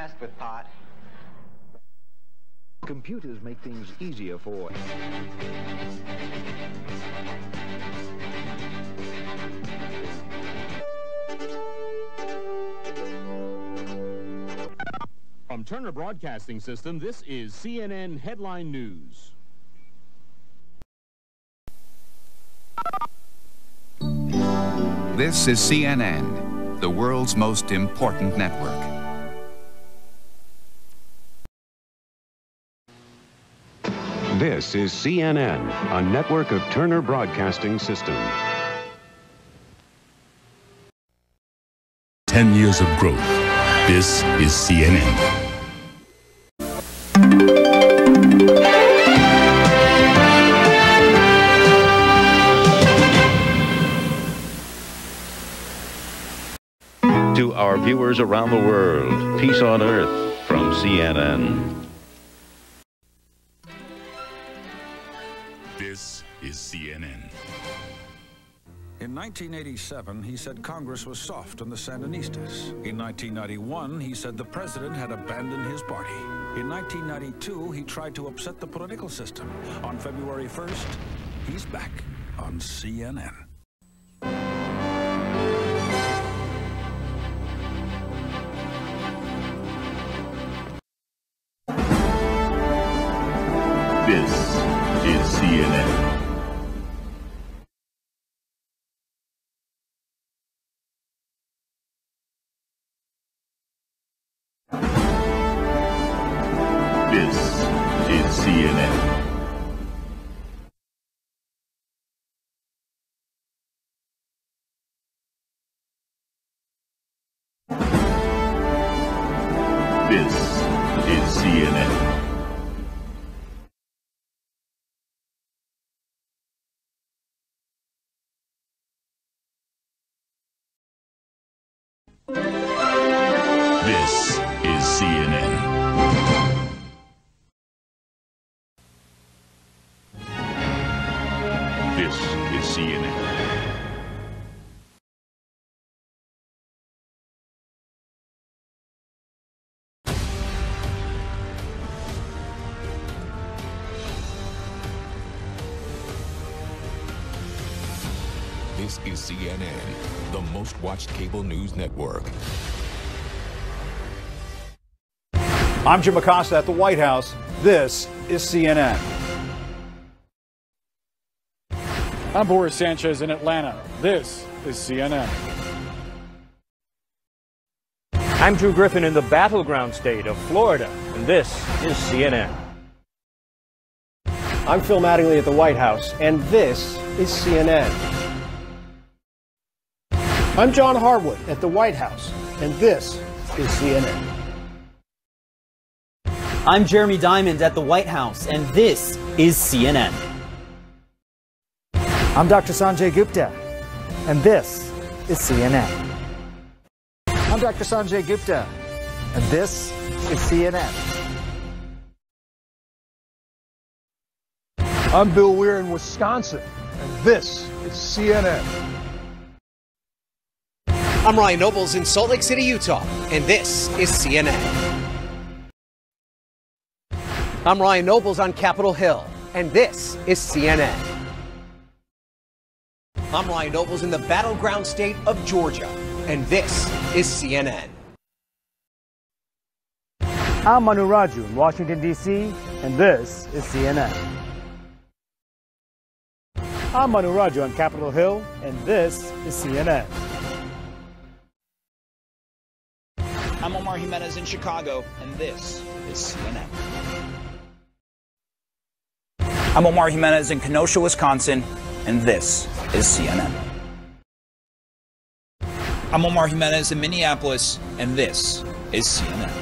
messed with pot. Computers make things easier for... From Turner Broadcasting System, this is CNN Headline News. This is CNN, the world's most important network. This is CNN, a network of Turner Broadcasting System. 10 years of growth. This is CNN. To our viewers around the world, peace on earth from CNN. This is CNN. In 1987, he said Congress was soft on the Sandinistas. In 1991, he said the president had abandoned his party. In 1992, he tried to upset the political system. On February 1st, he's back on CNN. CNN. This is CNN. This is CNN. This is CNN. This is CNN, the most watched cable news network. I'm Jim Acosta at the White House. This is CNN. I'm Boris Sanchez in Atlanta. This is CNN. I'm Drew Griffin in the battleground state of Florida, and this is CNN. I'm Phil Mattingly at the White House, and this is CNN. I'm John Harwood at the White House, and this is CNN. I'm Jeremy Diamond at the White House, and this is CNN. I'm Dr. Sanjay Gupta, and this is CNN. I'm Dr. Sanjay Gupta, and this is CNN. I'm Bill Weir in Wisconsin, and this is CNN. I'm Ryan Nobles in Salt Lake City, Utah, and this is CNN. I'm Ryan Nobles on Capitol Hill, and this is CNN. I'm Ryan Nobles in the battleground state of Georgia, and this is CNN. I'm Manu Raju in Washington, D.C., and this is CNN. I'm Manu Raju on Capitol Hill, and this is CNN. I'm Omar Jimenez in Chicago, and this is CNN. I'm Omar Jimenez in Kenosha, Wisconsin, and this is CNN. I'm Omar Jimenez in Minneapolis, and this is CNN.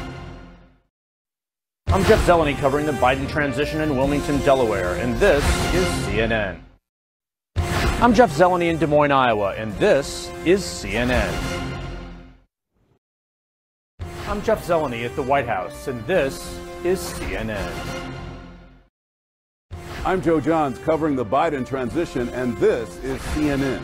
I'm Jeff Zeleny covering the Biden transition in Wilmington, Delaware, and this is CNN. I'm Jeff Zeleny in Des Moines, Iowa, and this is CNN. I'm Jeff Zeleny at the White House, and this is CNN. I'm Joe Johns covering the Biden transition, and this is CNN.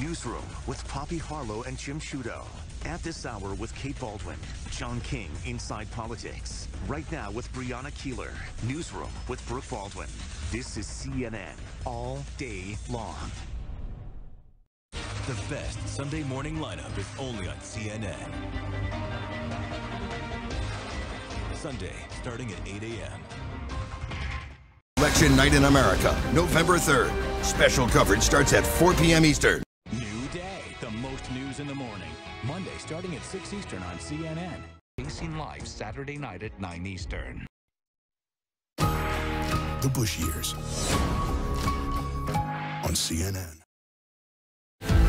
Newsroom with Poppy Harlow and Jim Sciutto. At this hour with Kate Bolduan, John King, Inside Politics. Right now with Brianna Keilar. Newsroom with Brooke Baldwin. This is CNN all day long. The best Sunday morning lineup is only on CNN. Sunday, starting at 8 a.m. Election Night in America, November 3rd. Special coverage starts at 4 p.m. Eastern. New day, the most news in the morning. Monday starting at 6 Eastern on CNN. Facing live Saturday night at 9 Eastern. The Bush Years on CNN.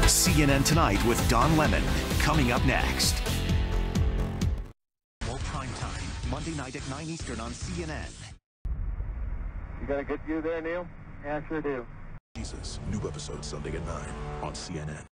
CNN Tonight with Don Lemon. Coming up next. All prime time, Monday night at 9 Eastern on CNN. You got a good view there, Neil? Yeah, I sure do. Jesus, new episode Sunday at 9 on CNN.